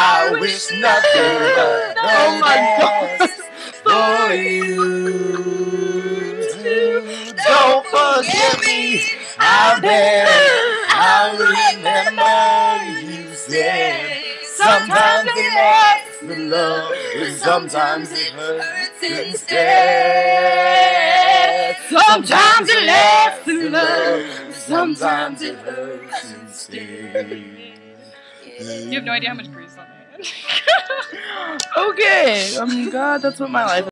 I wish nothing but the Oh my best for you. Don't forget me. I bet I remember you said sometimes it lasts the love, and sometimes it hurts instead. Sometimes it lasts the love, sometimes it hurts instead. You have no idea how much grease on my hand. Okay. Oh I'm glad that's what my life